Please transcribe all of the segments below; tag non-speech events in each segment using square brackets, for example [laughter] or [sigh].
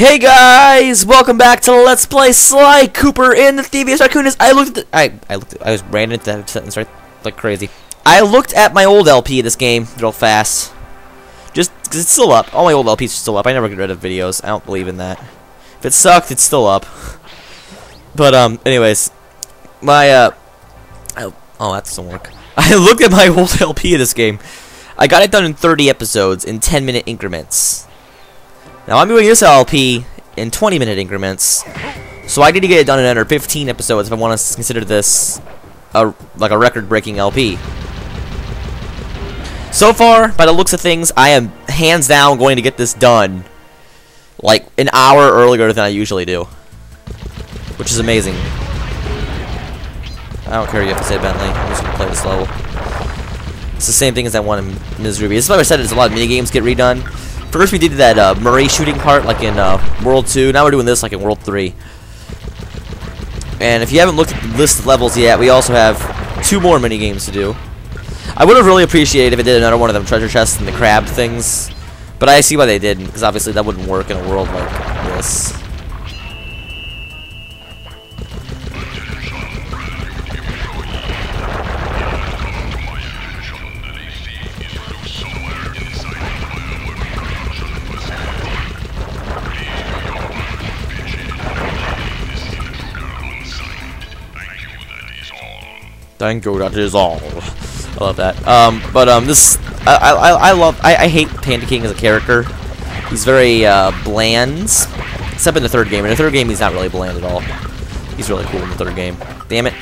Hey guys, welcome back to Let's Play Sly Cooper in the Thievius Raccoonus. I looked at the, I I looked at, I was ran into that sentence right like crazy. I looked at my old LP of this game real fast. Just cuz it's still up. All my old LPs are still up. I never get rid of videos. I don't believe in that. If it sucked, it's still up. [laughs] But um anyways, my uh I, oh, that doesn't work. [laughs] I looked at my [laughs] old LP of this game. I got it done in 30 episodes in 10 minute increments. Now I'm doing this LP in 20 minute increments, so I need to get it done in under 15 episodes if I want to consider this a like a record-breaking LP. So far, by the looks of things, I am hands down going to get this done like an hour earlier than I usually do, which is amazing. I don't care what you have to say Bentley. I'm just gonna play this level. It's the same thing as that one in Ms. Ruby. This is why I said it's a lot of mini games get redone. First we did that uh, Murray shooting part like in uh, World 2. Now we're doing this like in World 3. And if you haven't looked at the list of levels yet, we also have two more mini games to do. I would have really appreciated if it did another one of them treasure chests and the crab things. But I see why they didn't, because obviously that wouldn't work in a world like this. You, that is all. I love that. Um, but um, this I I I love I, I hate Panda King as a character. He's very uh, bland, except in the third game. In the third game, he's not really bland at all. He's really cool in the third game. Damn it.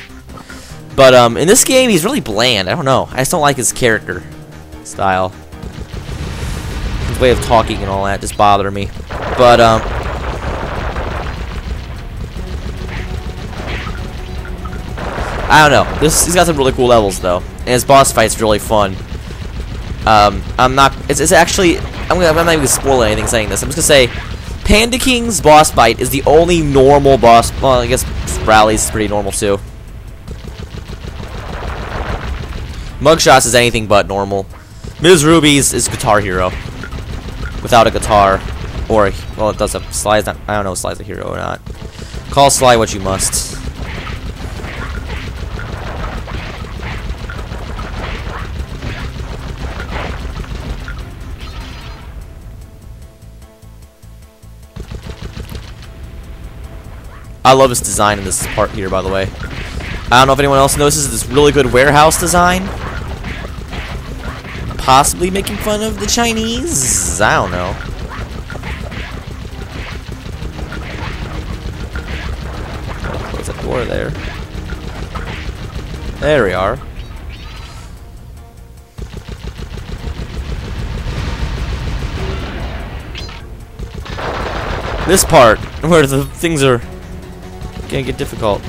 But um, in this game, he's really bland. I don't know. I just don't like his character style. His way of talking and all that just bother me. But um, I don't know. This he's got some really cool levels though, and his boss fight's really fun. Um, I'm not. It's, it's actually. I'm gonna. I'm not even spoiling anything saying this. I'm just gonna say, Panda King's boss fight is the only normal boss. Well, I guess Raleigh's pretty normal too. Muggshot's is anything but normal. Ms. Ruby's is Guitar Hero. Without a guitar. Or, well, it does have Sly's not, I don't know if Sly's a hero or not. Call Sly what you must. I love this design in this part here, by the way. I don't know if anyone else notices this really good warehouse design. Possibly making fun of the Chinese? I don't know. Close that door there. There we are. This part, [laughs] where the things are gonna get difficult.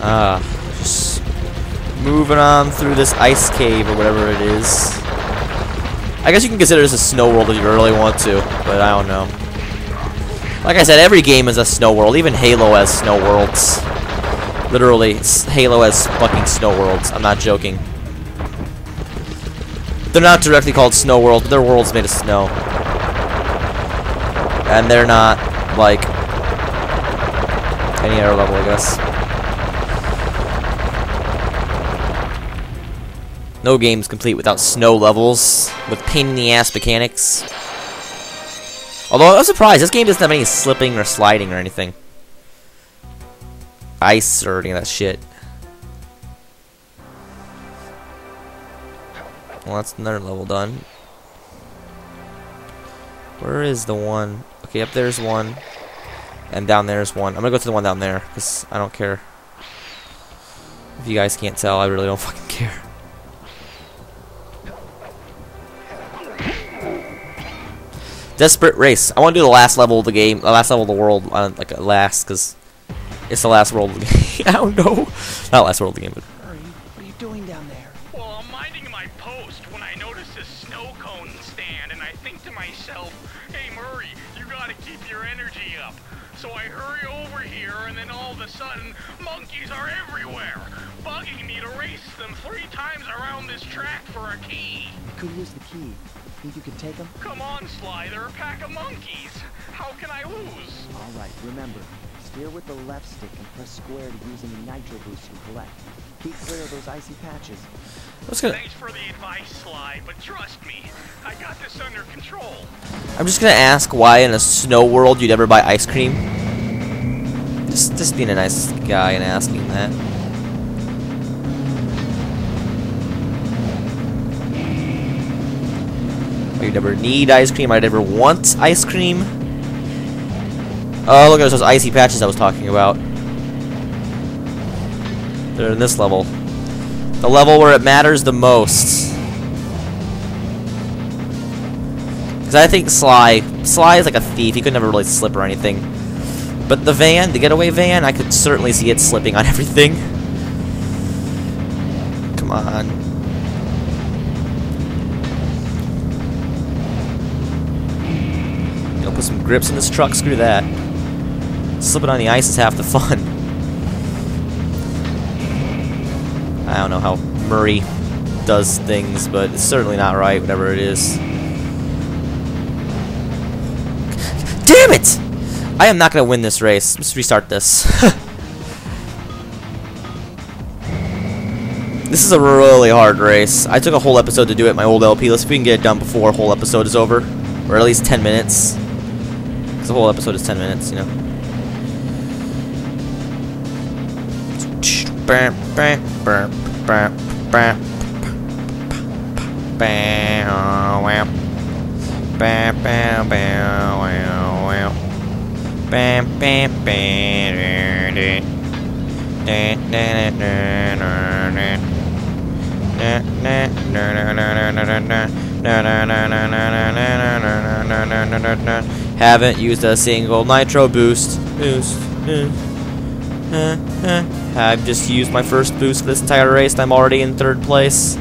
Ah, just moving on through this ice cave or whatever it is. I guess you can consider this a snow world if you really want to, but I don't know. Like I said, every game is a snow world. Even Halo has snow worlds. Literally, Halo has fucking snow worlds. I'm not joking. They're not directly called snow worlds, but they're worlds made of snow. And they're not, like, any other level, I guess. No game's complete without snow levels, with pain-in-the-ass mechanics. Although, I'm surprised, this game doesn't have any slipping or sliding or anything. Ice or any of that shit. Well, that's another level done. Where is the one? Okay, up there's one. And down there's one. I'm gonna go to the one down there, because I don't care. If you guys can't tell, I really don't [laughs] fucking care. Desperate Race. I want to do the last level of the game, the last level of the world, uh, like uh, last, because it's the last world of the game. [laughs] I don't know. Not last world of the game, but. Hurry, what are you doing down there? Well, I'm minding my post when I noticed this snow cone stand, and I think to myself, hey Murray, you gotta keep your energy up. So I hurry over here, and then all of a sudden, monkeys are everywhere, bugging me to race them three times around this track for a key. Could use the key. Think you could take them? Come on, Sly, they're a pack of monkeys. How can I lose? All right, remember, steer with the left stick and press square to use any nitro boost you collect. Keep clear of those icy patches. I'm just gonna. Thanks for the advice, Sly, but trust me, I got this under control. I'm just gonna ask why in a snow world you'd ever buy ice cream. Just, just being a nice guy and asking that. I'd ever need ice cream. I'd ever want ice cream. Oh, look at those icy patches I was talking about. They're in this level. The level where it matters the most. Because I think Sly, Sly is like a thief. He could never really slip or anything. But the van, the getaway van, I could certainly see it slipping on [laughs] everything. Come on. Put some grips in this truck. Screw that. Slipping on the ice is half the fun. I don't know how Murray does things, but it's certainly not right, whatever it is. Damn it! I am not going to win this race. Let's restart this. [laughs] this is a really hard race. I took a whole episode to do it my old LP. Let's see if we can get it done before a whole episode is over. Or at least 10 minutes. The whole episode is 10 minutes, you know. Haven't used a single nitro boost. Boost. I've just used my first boost for this entire race and I'm already in third place.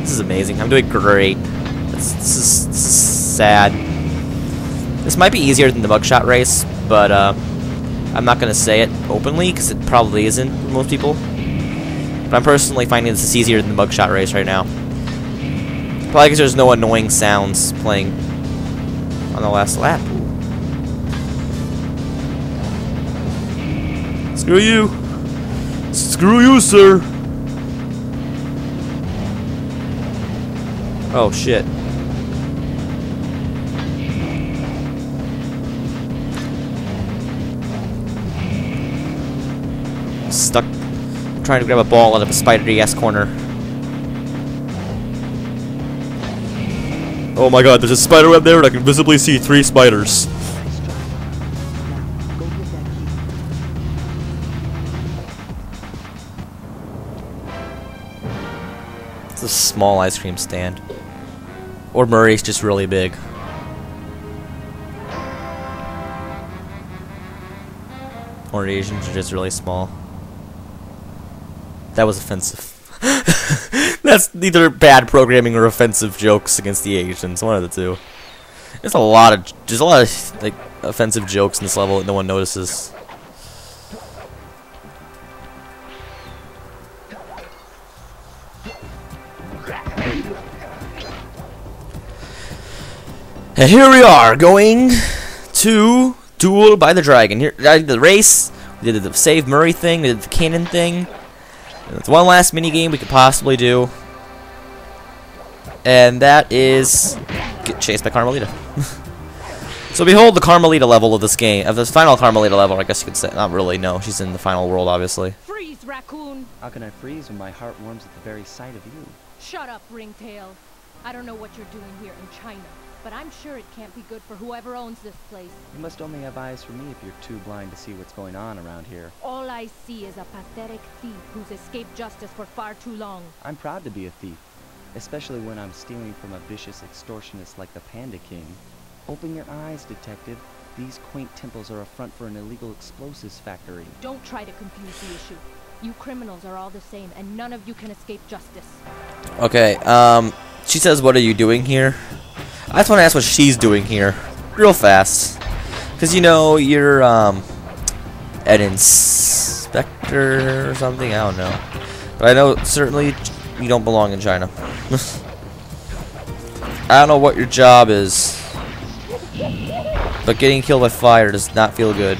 This is amazing. I'm doing great. This, this, is, this is sad. This might be easier than the Muggshot race, but uh, I'm not going to say it openly because it probably isn't for most people. But I'm personally finding this is easier than the Muggshot race right now. Probably because there's no annoying sounds playing on the last lap. Screw you! Screw you, sir! Oh shit. Trying to grab a ball out of a spidery ass corner. Oh my god, there's a spider web there and I can visibly see three spiders. Nice job. Now, go get that key. It's a small ice cream stand. Or Murray's just really big. Or Asians are just really small. That was offensive. [laughs] That's neither bad programming or offensive jokes against the Asians. One of the two. There's a lot of there's a lot of like offensive jokes in this level that no one notices. And here we are going to Duel by the Dragon. Here, uh, the race. We did the save Murray thing. We did the cannon thing. It's one last mini game we could possibly do, and that is get chased by Carmelita. [laughs] so behold the Carmelita level of this game, of this final Carmelita level. I guess you could say. Not really. No, she's in the final world, obviously. Freeze, raccoon! How can I freeze when my heart warms at the very sight of you? Shut up, Ringtail. I don't know what you're doing here in China, but I'm sure it can't be good for whoever owns this place. You must only have eyes for me if you're too blind to see what's going on around here. All I see is a pathetic thief who's escaped justice for far too long. I'm proud to be a thief, especially when I'm stealing from a vicious extortionist like the Panda King. Open your eyes, detective. These quaint temples are a front for an illegal explosives factory. Don't try to confuse the issue. You criminals are all the same, and none of you can escape justice. Okay. Um. She says, "What are you doing here?" I just want to ask what she's doing here, real fast, because you know you're um, an inspector or something. I don't know, but I know certainly you don't belong in China. [laughs] I don't know what your job is, but getting killed by fire does not feel good.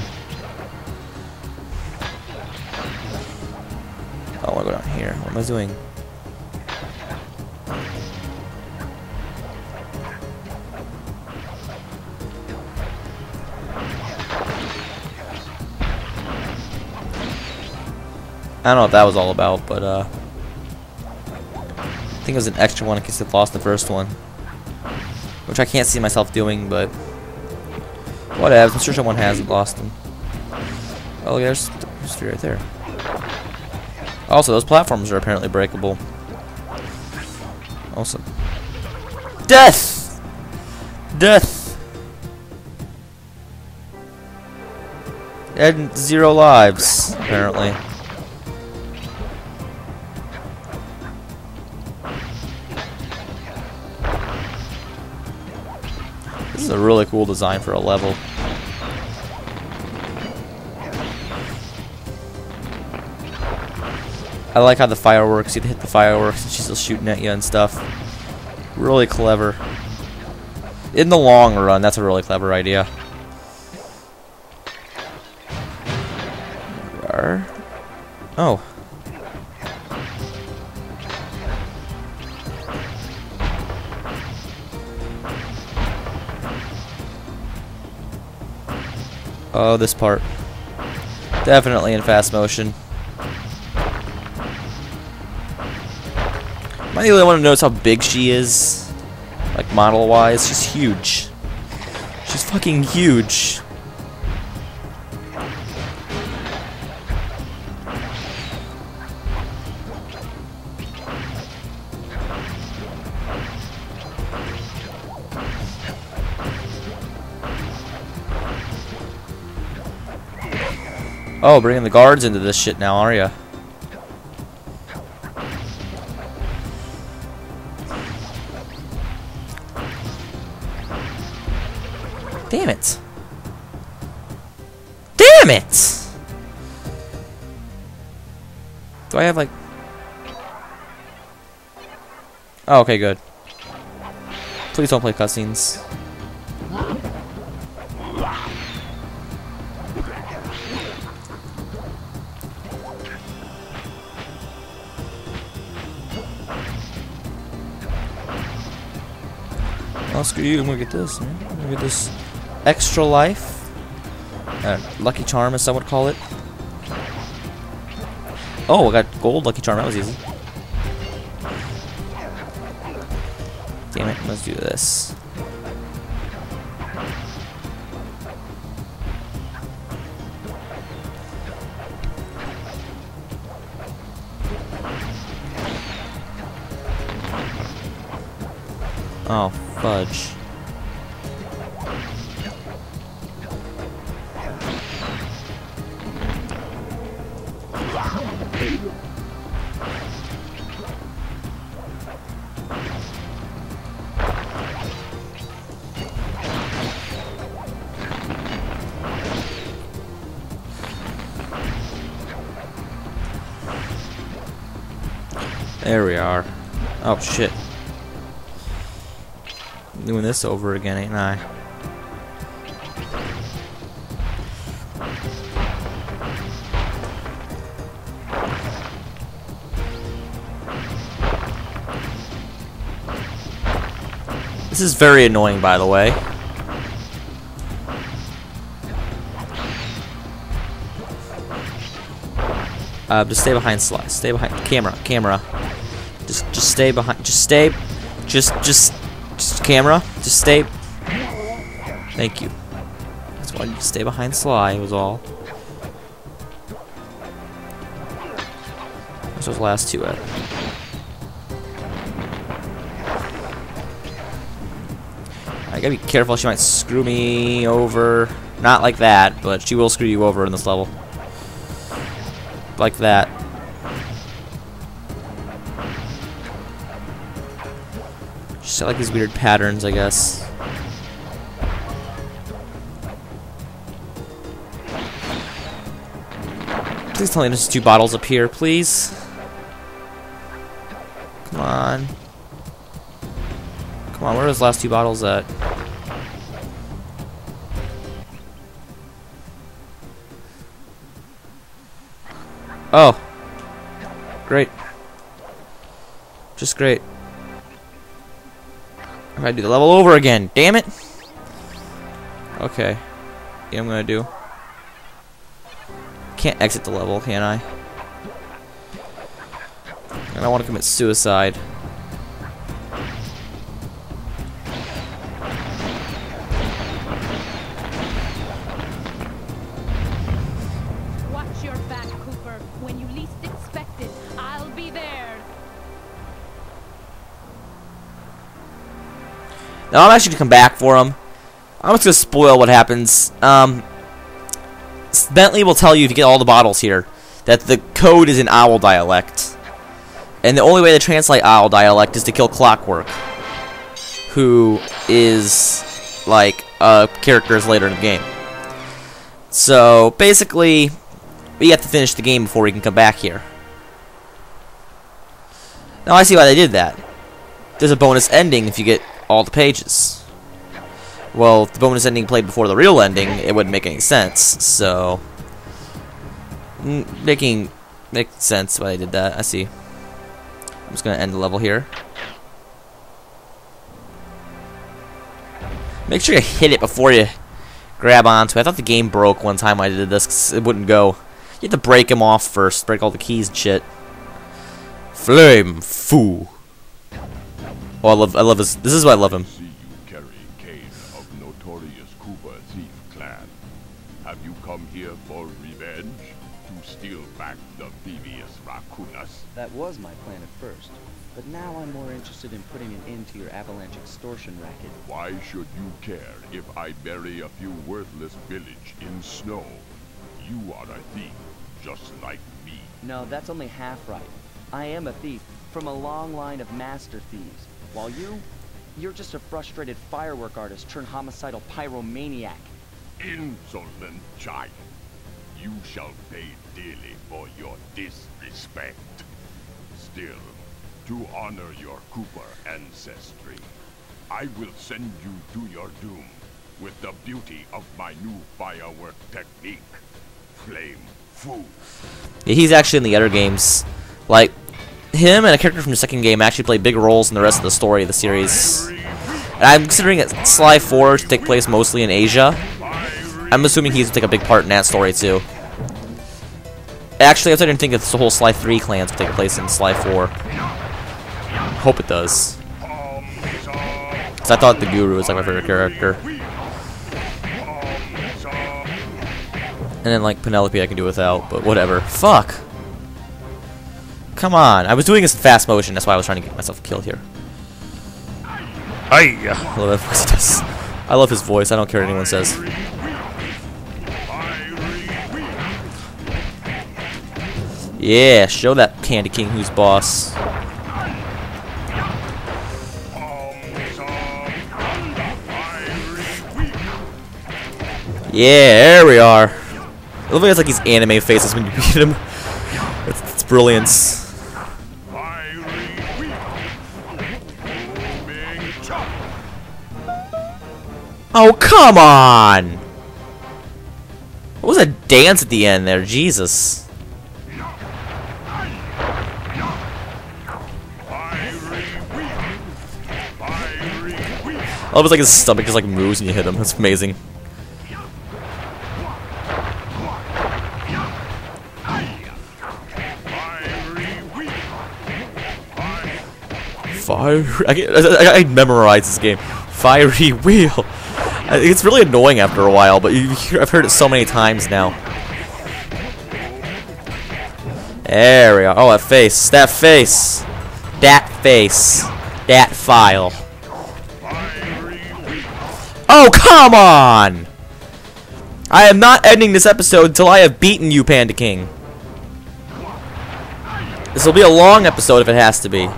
I want to go down here. What am I doing? I don't know what that was all about, but uh, I think it was an extra one in case I lost the first one, which I can't see myself doing, but whatever. I'm sure someone has lost them. Oh, yeah, there's, there's right there. Also, those platforms are apparently breakable. Awesome. Death! Death! And zero lives, apparently. This is a really cool design for a level. I like how the fireworks, you hit the fireworks and she's still shooting at you and stuff. Really clever. In the long run, that's a really clever idea. Oh, this part. Definitely in fast motion. Am I the only one who knows how big she is? Like, model-wise? She's huge. She's fucking huge. Oh, bringing the guards into this shit now, are ya? Damn it. Damn it! Do I have like... Oh, okay, good. Please don't play cutscenes. Oh, screw. I'm gonna get this. I'm gonna get this extra life. Uh, lucky charm, as some would call it. Oh, I got gold lucky charm. That was easy. Damn it. Let's do this. Oh, fudge. There we are. Oh shit. Doing this over again, ain't I? This is very annoying, by the way. Uh, just stay behind Sly. Stay behind camera. Camera. Just, just stay behind. Just stay. Just, just, camera. Just stay. Thank you. That's why you stay behind Sly. It was all. Where's those last two at? I gotta be careful. She might screw me over. Not like that, but she will screw you over in this level. Like that. Just like these weird patterns, I guess. Please tell me there's two bottles up here, please. Come on. Come on, where are those last two bottles at? Oh. Great. Just great. I gotta do the level over again. Damn it. Okay. Yeah, I'm gonna do. Can't exit the level, can I? And I don't want to commit suicide. Now I'm actually gonna come back for him. I'm just gonna spoil what happens. Um, Bentley will tell you if you get all the bottles here that the code is in owl dialect, and the only way to translate owl dialect is to kill Clockwerk, who is like uh, characters later in the game. So basically, we have to finish the game before we can come back here. Now I see why they did that. There's a bonus ending if you get all the pages. Well, if the bonus ending played before the real ending, it wouldn't make any sense. So, mm, making makes sense why they did that. I see. I'm just gonna end the level here. Make sure you hit it before you grab onto it. I thought the game broke one time I did this it wouldn't go. You have to break them off first, break all the keys and shit. Flame Fu. Oh, I love, I love this. This is why I love him. see you carry Kane of notorious Cooper thief clan. Have you come here for revenge? To steal back the Thievius Raccoonus? That was my plan at first, but now I'm more interested in putting an end to your avalanche extortion racket. Why should you care if I bury a few worthless village in snow? You are a thief, just like me. No, that's only half right. I am a thief from a long line of master thieves, while you, you're just a frustrated firework artist turned homicidal pyromaniac. Insolent giant. You shall pay dearly for your disrespect. Still, to honor your Cooper ancestry, I will send you to your doom with the beauty of my new firework technique. Flame Fu. Yeah, he's actually in the other games. Like, him and a character from the second game actually play big roles in the rest of the story of the series. And I'm considering that Sly 4 to take place mostly in Asia. I'm assuming he's to take a big part in that story too. Actually, I didn't think that the whole Sly 3 clans would take place in Sly 4. Hope it does. Because I thought the Guru was like my favorite character. And then like Penelope I can do without, but whatever. Fuck! Come on, I was doing this in fast motion, that's why I was trying to get myself killed here. I love that voice does. I love his voice, I don't care what anyone says. Yeah, show that Candy King who's boss. Yeah, there we are. It looks like it's like these anime faces when you beat him. [laughs] It's, it's brilliance. Oh, come on! What was that dance at the end there? Jesus. It was like his stomach just like moves and you hit him. That's amazing. Fire. I, I, I memorized this game. Fiery wheel. It's really annoying after a while, but hear, I've heard it so many times now. There we are. Oh, that face. That face. That face. That file. Oh, come on! I am not ending this episode until I have beaten you, Panda King. This will be a long episode if it has to be.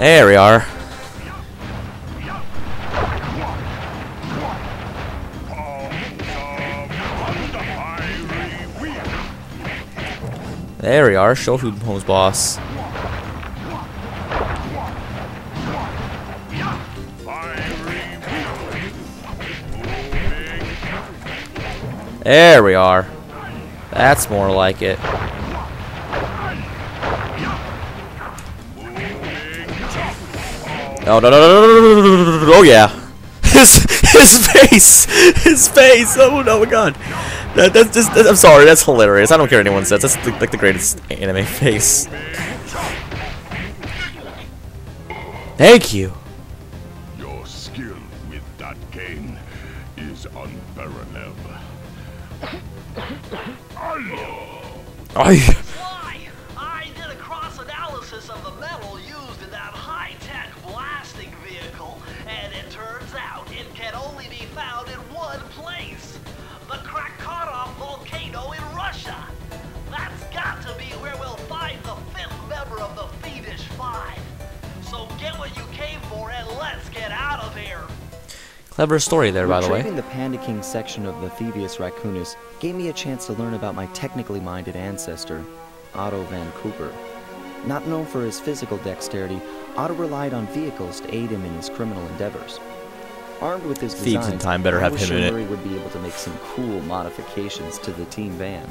There we are. There we are. Show who home's boss. There we are. That's more like it. No, no, no, no, no, Oh, yeah. His, his face! His face! Oh, no, my God. That, that's just, I'm sorry, that's hilarious. I don't care what anyone says. That's the, like the greatest anime face. Thank you. Your skill with that cane is unparalleled. I. Clever story there, by the way. Retrieving the Panda King section of the Thievius Raccoonus gave me a chance to learn about my technically minded ancestor, Otto van Cooper. Not known for his physical dexterity, Otto relied on vehicles to aid him in his criminal endeavors. Armed with his Thieves in Time better have him in it. Would be able to make some cool modifications to the team van.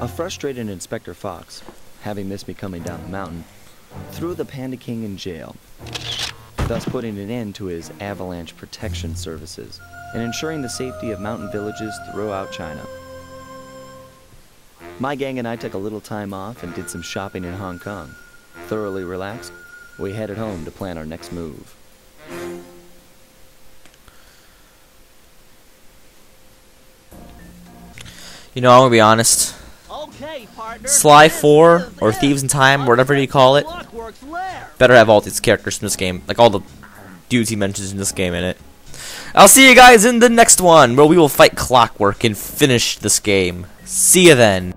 A frustrated Inspector Fox, having missed me coming down the mountain, threw the Panda King in jail, thus putting an end to his avalanche protection services and ensuring the safety of mountain villages throughout China. My gang and I took a little time off and did some shopping in Hong Kong. Thoroughly relaxed, we headed home to plan our next move. You know, I'm gonna be honest. Sly 4 or. Thieves in Time, whatever you call it. Better have all these characters from this game, like all the dudes he mentions in this game in it. I'll see you guys in the next one, where we will fight Clockwerk and finish this game. See you then.